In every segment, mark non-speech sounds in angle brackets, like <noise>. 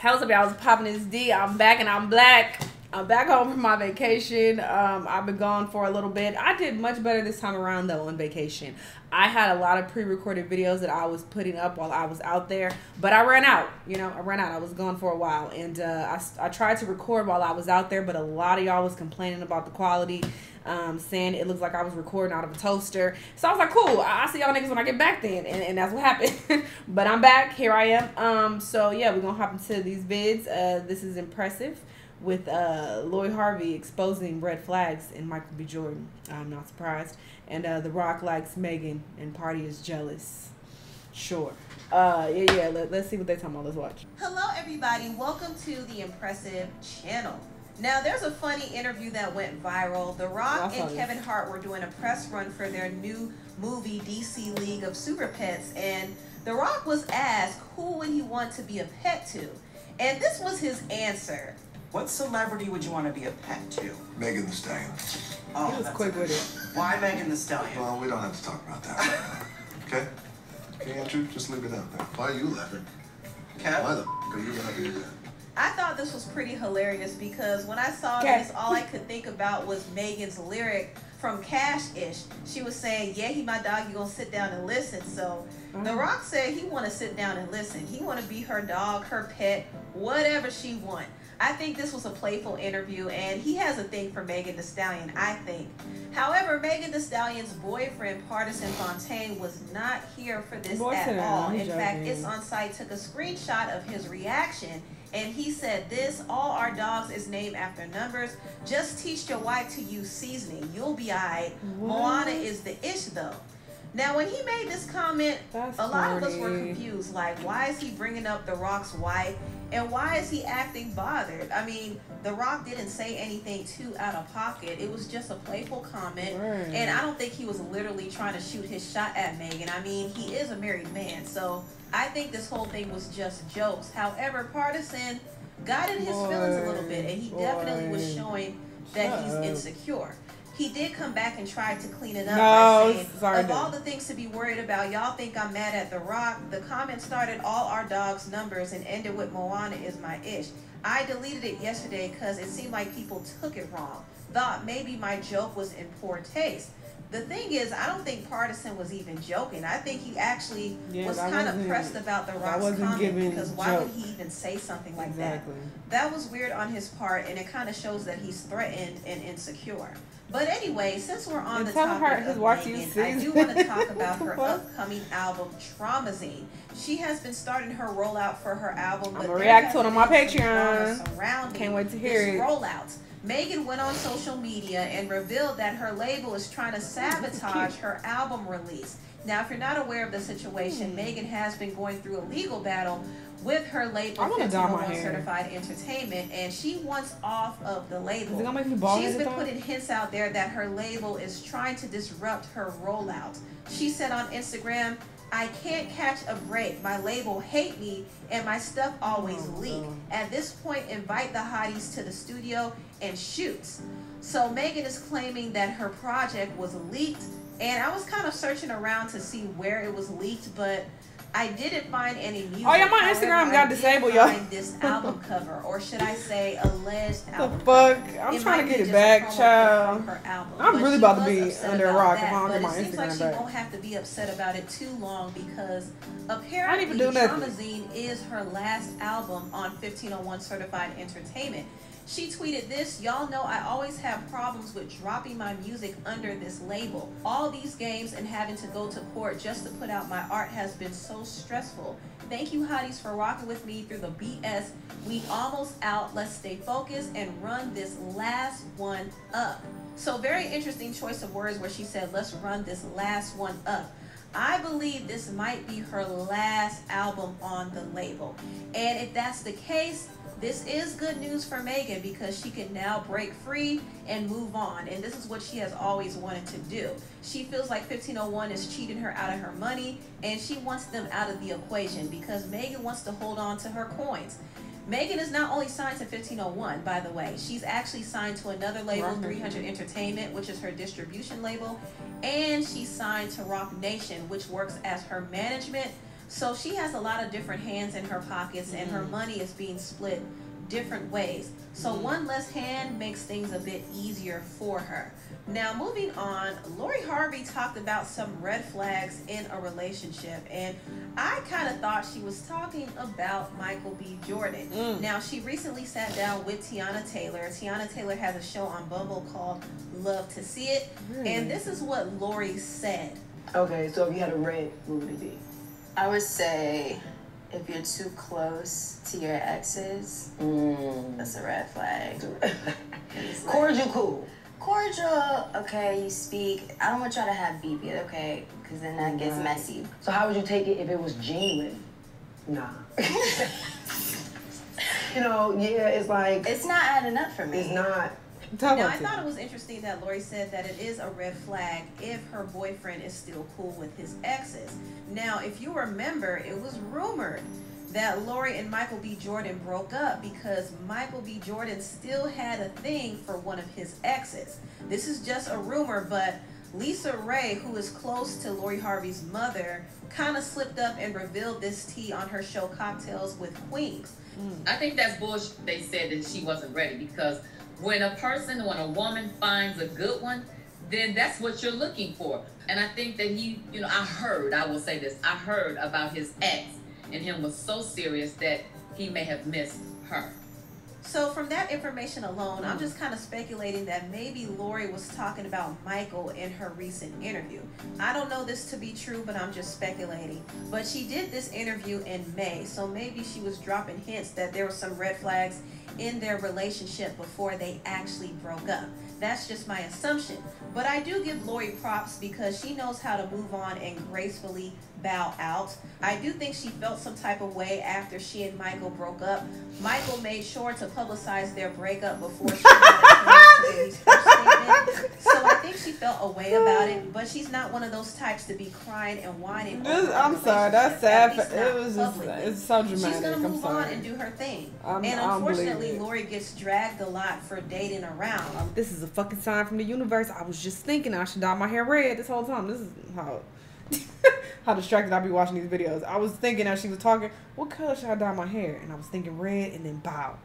How's up, y'all? Was popping this Dee. I'm back and I'm black. I'm back home from my vacation. Um, I've been gone for a little bit. I did much better this time around though on vacation. I had a lot of pre-recorded videos that I was putting up while I was out there, but I ran out. You know, I ran out. I was gone for a while, and uh, I, I tried to record while I was out there, but a lot of y'all was complaining about the quality, um, saying it looks like I was recording out of a toaster. So I was like, cool. I, I see y'all niggas when I get back then, and, and that's what happened. <laughs> but I'm back. Here I am. Um, so yeah, we're gonna hop into these vids. Uh, this is impressive with uh, Lori Harvey exposing red flags in Michael B. Jordan. I'm not surprised. And uh, The Rock likes Megan, and Pardi is jealous. Sure. Uh, yeah, yeah. Let, let's see what they're talking about. Let's watch. Hello, everybody. Welcome to the Impressive Channel. Now, there's a funny interview that went viral. The Rock and Kevin Hart were doing a press run for their new movie, DC League of Super Pets, and The Rock was asked who would he want to be a pet to, and this was his answer. What celebrity would you want to be a pet to? Megan Thee Stallion. Oh, he was quick with it. Why Megan Thee Stallion? Well, we don't have to talk about that. <laughs> okay? Okay, Andrew, just leave it out there. Why are you laughing? Cat? Why the f are you laughing that? I thought this was pretty hilarious because when I saw this, all I could think about was Megan's lyric from Cash Ish. She was saying, "Yeah, he my dog. You gonna sit down and listen." So mm-hmm. The Rock said he want to sit down and listen. He want to be her dog, her pet, whatever she want. I think this was a playful interview, and he has a thing for Megan Thee Stallion, I think. However, Megan Thee Stallion's boyfriend, Pardison Fontaine, was not here for this at all. In fact, It's On Sight took a screenshot of his reaction, and he said this, all our dogs is named after numbers. Just teach your wife to use seasoning. You'll be alright. Moana is the ish, though. Now, when he made this comment, That's a lot funny. of us were confused. Like, why is he bringing up The Rock's wife? And why is he acting bothered? I mean, The Rock didn't say anything too out of pocket. It was just a playful comment. Right. And I don't think he was literally trying to shoot his shot at Megan. I mean, he is a married man. So I think this whole thing was just jokes. However, Pardison got in his Boy. feelings a little bit. And he Boy. definitely was showing that he's insecure he did come back and try to clean it up no, by saying, sorry, of all the things to be worried about, y'all think I'm mad at The Rock. The comment started all our dogs' numbers and ended with Moana is my ish. I deleted it yesterday because it seemed like people took it wrong. Thought maybe my joke was in poor taste the thing is, I don't think Pardison was even joking. I think he actually yeah, was kind of pressed about the Rock's comment because why joke. would he even say something like exactly. that? That was weird on his part, and it kind of shows that he's threatened and insecure. But anyway, since we're on and the topic of Megan, I do want to talk <laughs> about her upcoming album, Traumazine. She has been starting her rollout for her album. I'm gonna react to it on my Patreon. Can't wait to hear it. Rollouts. Megan went on social media and revealed that her label is trying to sabotage her <laughs> album release. Now, if you're not aware of the situation, hmm. Megan has been going through a legal battle with her label 1501 Certified Entertainment, and she wants off of the label. She's been putting hints out there that her label is trying to disrupt her rollout. She said on Instagram, I can't catch a break. My label hate me and my stuff always oh, leak. At this point, invite the hotties to the studio and shoots. So Megan is claiming that her project was leaked and I was kind of searching around to see where it was leaked, but I didn't find any music. Oh yeah, my However, Instagram got disabled, y'all. This album cover, or should I say, alleged album. The fuck! I'm it trying to get it back, child. I'm but really about to be under a rock if I don't get my Instagram back. It seems like she won't have to be upset about it too long because apparently Traumazine is her last album on 1501 Certified Entertainment. She tweeted this, y'all know I always have problems with dropping my music under this label. All these games and having to go to court just to put out my art has been so stressful. Thank you hotties for rocking with me through the BS. We almost out. Let's stay focused and run this last one up. So very interesting choice of words where she said, let's run this last one up. I believe this might be her last album on the label. And if that's the case, this is good news for Megan because she can now break free and move on. And this is what she has always wanted to do. She feels like 1501 is cheating her out of her money and she wants them out of the equation because Megan wants to hold on to her coins. Megan is not only signed to 1501, by the way, she's actually signed to another label, 300 Entertainment, which is her distribution label, and she's signed to Roc Nation, which works as her management. So she has a lot of different hands in her pockets, and her mm-hmm. money is being split different ways. So one less hand makes things a bit easier for her. Now, moving on, Lori Harvey talked about some red flags in a relationship, and I kind of thought she was talking about Michael B. Jordan. Mm. Now, she recently sat down with Teyana Taylor. Teyana Taylor has a show on Bumble called Love to See It, and this is what Lori said. Okay, so if you had a red, what would it be? I would say if you're too close to your exes, Mm. that's a red flag. <laughs> Like- Cordial, cool. cordial, okay, you speak. I don't want y'all to have beef yet, okay? Because then that gets Right. messy. So how would you take it if it was genuine? Nah. <laughs> you know, yeah, it's like It's not adding up for me. it's not. Talk Now, I about thought it. it was interesting that Lori said that it is a red flag if her boyfriend is still cool with his exes. Now, if you remember, it was rumored that Lori and Michael B. Jordan broke up because Michael B. Jordan still had a thing for one of his exes. This is just a rumor, but Lisa Raye, who is close to Lori Harvey's mother, kind of slipped up and revealed this tea on her show Cocktails with Queens. I think that's bullshit. They said that she wasn't ready because when a person, when a woman finds a good one, then that's what you're looking for. And I think that he, you know, I heard, I will say this, I heard about his ex, and him was so serious that he may have missed her. So from that information alone, I'm just kind of speculating that maybe Lori was talking about Michael in her recent interview. I don't know this to be true, but I'm just speculating. But she did this interview in May, so maybe she was dropping hints that there were some red flags in their relationship before they actually broke up. That's just my assumption. But I do give Lori props because she knows how to move on and gracefully bow out. I do think she felt some type of way after she and Michael broke up. Michael made sure to publicize their breakup before she <laughs> got to release her statement. So I think she felt a way about it, but she's not one of those types to be crying and whining. This, I'm sorry, that's sad. For, it was just, it's so dramatic. She's gonna move on and do her thing. I'm- and unfortunately. Lori gets dragged a lot for dating around. Um, this is a fucking sign from the universe. I was just thinking I should dye my hair red this whole time. This is how <laughs> how distracted I'd be watching these videos. I was thinking as she was talking, what color should I dye my hair? And I was thinking red, and then bow,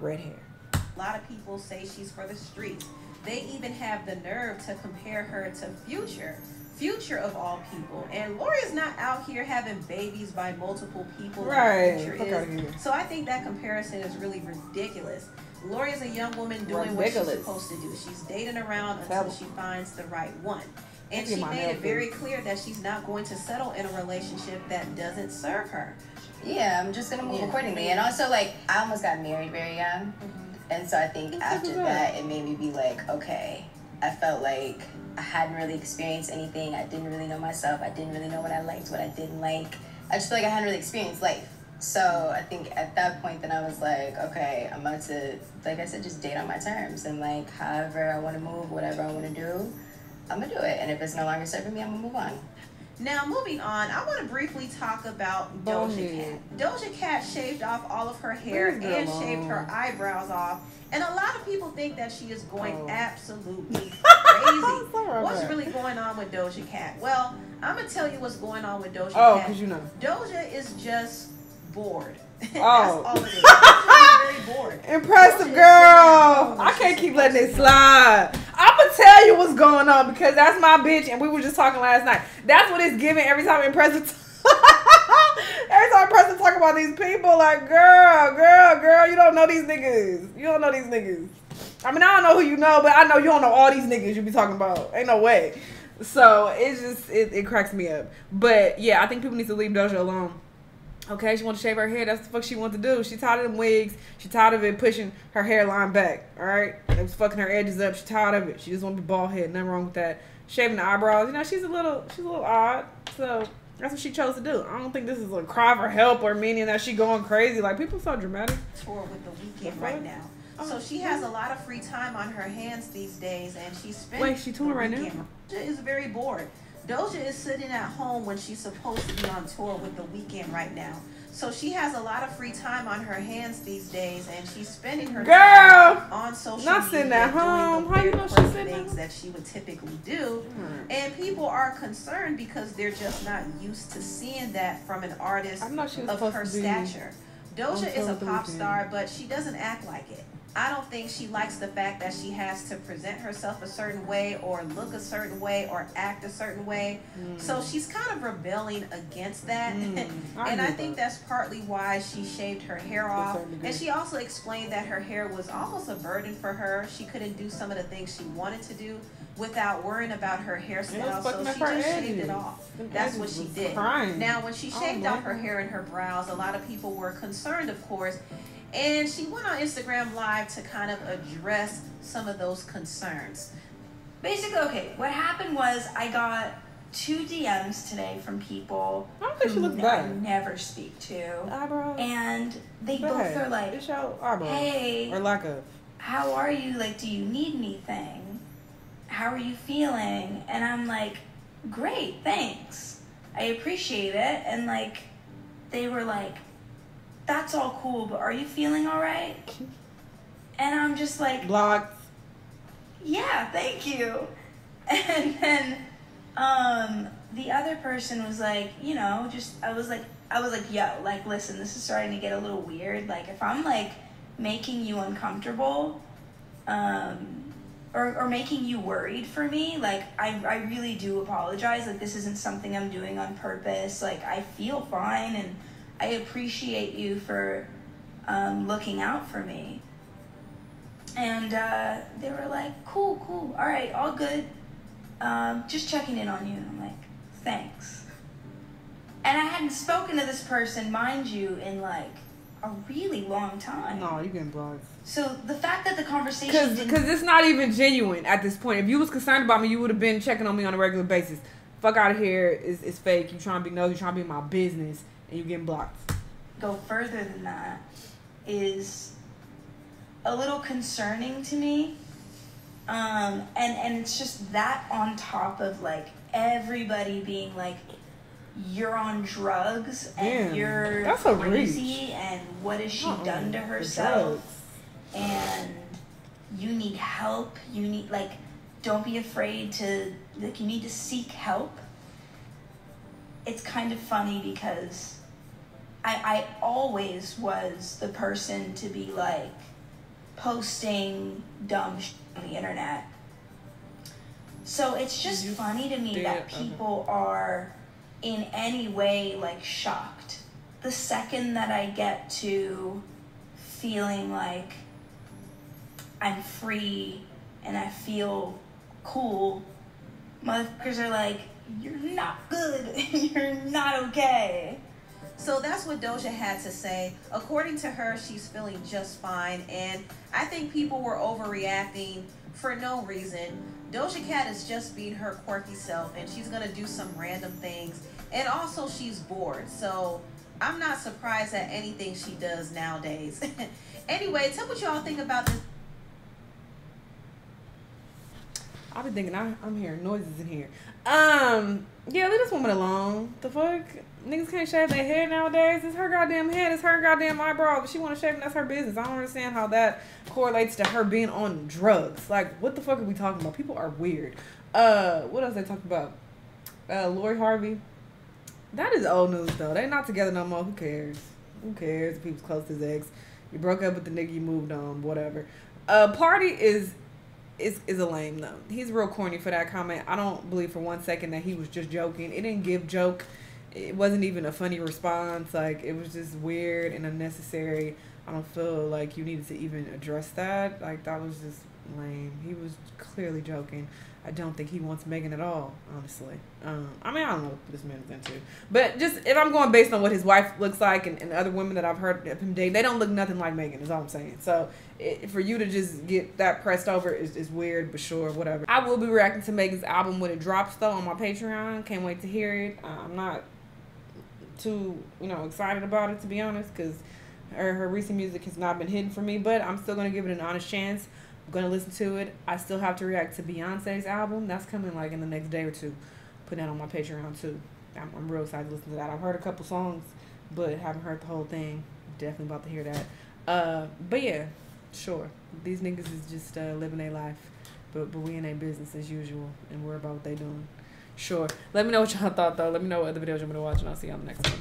red hair. A lot of people say she's for the streets. They even have the nerve to compare her to Future. Future of all people. And Lori is not out here having babies by multiple people like Right. Future Fuck is. here. So I think that comparison is really ridiculous. Lori is a young woman doing what she's supposed to do. She's dating around until she finds the right one. And she made it very clear that she's not going to settle in a relationship that doesn't serve her. Yeah, I'm just gonna move Yeah. accordingly. And also, like, I almost got married very young, Mm-hmm. and so I think That's after that, it made me be like, okay, I felt like I hadn't really experienced anything. I didn't really know myself. I didn't really know what I liked, what I didn't like. I just feel like I hadn't really experienced life. So I think at that point, then I was like, okay, I'm about to, like I said, just date on my terms and like however I want to move, whatever I want to do, I'm gonna do it. And if it's no longer serving me, I'm gonna move on. Now, moving on, I want to briefly talk about Doja. Cat. Doja Cat shaved off all of her hair and shaved her eyebrows off. And a lot of people think that she is going Oh. absolutely <laughs> crazy. What's really going on with Doja Cat? Well, I'm going to tell you what's going on with Doja Oh, Cat. because you know. Doja is just bored. <laughs> That's Oh. all it is. <laughs> Impressive girl. I can't keep letting it slide. I'ma tell you what's going on because that's my bitch, and we were just talking last night. That's what it's giving every time Impressive. <laughs> every time Impressive talk about these people, like girl, girl, girl, you don't know these niggas. You don't know these niggas. I mean, I don't know who you know, but I know you don't know all these niggas you be talking about. Ain't no way. So it's just it, it cracks me up. But yeah, I think people need to leave Doja alone. Okay, she wants to shave her hair. That's the fuck she wants to do. She tired of them wigs. She tired of it pushing her hairline back. All right, it was fucking her edges up. She tired of it. She just want to be bald head. Nothing wrong with that. Shaving the eyebrows. You know, she's a little, she's a little odd. So that's what she chose to do. I don't think this is a cry for help or meaning that she going crazy. Like people so dramatic. tour with the Weeknd right now. Oh, So she has a lot of free time on her hands these days, and she spent. Wait, she touring right now? Doja is very bored. Doja is sitting at home when she's supposed to be on tour with the Weeknd right now. So she has a lot of free time on her hands these days, and she's spending her Girl, time on social not media sitting at doing home. the How you know she's sitting at things home? that she would typically do. Hmm. And people are concerned because they're just not used to seeing that from an artist I know she was of her stature. Doja is a pop star, but she doesn't act like it. I don't think she likes the fact that she has to present herself a certain way or look a certain way or act a certain way. So she's kind of rebelling against that. Mm, <laughs> I and I think that. that's partly why she shaved her hair off. And she also explained that her hair was almost a burden for her. She couldn't do some of the things she wanted to do without worrying about her hairstyle. So she just shaved it off. That's what she did. crying. Now, when she Oh, shaved off her hair and her brows, a lot of people were concerned, of course. And she went on Instagram Live to kind of address some of those concerns. Basically, okay, what happened was I got two DMs today from people I don't think she looks I never speak to. Eyebrows. And they Go both ahead. are like, it's your eyebrows. hey, Or lack of. how are you? Like, do you need anything? How are you feeling? And I'm like, great, thanks. I appreciate it. And like, they were like, that's all cool, but are you feeling all right? And I'm just like, Blocked. yeah, thank you. <laughs> And then um, the other person was like, you know, just I was like, I was like, yo, like, listen, this is starting to get a little weird. Like, if I'm like making you uncomfortable, um, or or making you worried for me, like, I I really do apologize. Like, this isn't something I'm doing on purpose. Like, I feel fine, and I appreciate you for um, looking out for me. And uh, they were like, cool, cool, all right, all good. Um, just checking in on you. And I'm like, thanks. And I hadn't spoken to this person, mind you, in like a really long time. No, you getting blocked. So the fact that the conversation Cause, cause it's not even genuine at this point. If you was concerned about me, you would have been checking on me on a regular basis. Fuck out of here. It's, it's fake. You trying to be nosy. You trying to be in my business, and you getting blocked. go further than that is a little concerning to me. Um, and, and it's just that on top of like everybody being like, you're on drugs and Damn, you're that's a crazy and what has she Uh-uh, done to herself and you need help you need like don't be afraid to like you need to seek help it's kind of funny because I, I always was the person to be like posting dumb shit on the internet. So it's just You funny to me that okay. people are in any way like shocked. The second that I get to feeling like I'm free and I feel cool, motherfuckers are like, you're not good. <laughs> you're not okay. So that's what Doja had to say. According to her, she's feeling just fine, and I think people were overreacting for no reason. Doja Cat is just being her quirky self, and she's gonna do some random things. And also, she's bored, so I'm not surprised at anything she does nowadays. <laughs> anyway, tell me what y'all think about this. I've been thinking I, I'm hearing noises in here. Um, yeah, leave this woman alone. The fuck, niggas can't shave their hair nowadays. It's her goddamn head. It's her goddamn eyebrows. If she want to shave, them, that's her business. I don't understand how that correlates to her being on drugs. Like, what the fuck are we talking about? People are weird. Uh, what else they talking about? Uh, Lori Harvey. That is old news though. They not together no more. Who cares? Who cares? Was close to his ex. You broke up with the nigga. You moved on. Whatever. Uh, Pardi is is is a lame though. He's real corny for that comment. I don't believe for one second that he was just joking. It didn't give joke. It wasn't even a funny response. Like it was just weird and unnecessary. I don't feel like you needed to even address that. Like that was just lame. He was clearly joking. I don't think he wants Megan at all, honestly. Um, I mean, I don't know what this man's into. But just if I'm going based on what his wife looks like and, and other women that I've heard of him date, they don't look nothing like Megan, is all I'm saying. So it, for you to just get that pressed over is, is weird, but sure, whatever. I will be reacting to Megan's album when it drops, though, on my Patreon. Can't wait to hear it. Uh, I'm not too, you know, excited about it, to be honest, because her, her recent music has not been hidden for me, but I'm still to give it an honest chance. I'm gonna listen to it. I still have to react to Beyonce's album. That's coming like in the next day or two. Put that on my Patreon too. I'm, I'm real excited to listen to that. I've heard a couple songs. but haven't heard the whole thing. Definitely about to hear that. Uh, but yeah, sure. These niggas is just uh, living their life, but but we in their business as usual, and we're about what they doing. Sure. Let me know what y'all thought though. Let me know what other videos you want me to watch, and I'll see you on the next one.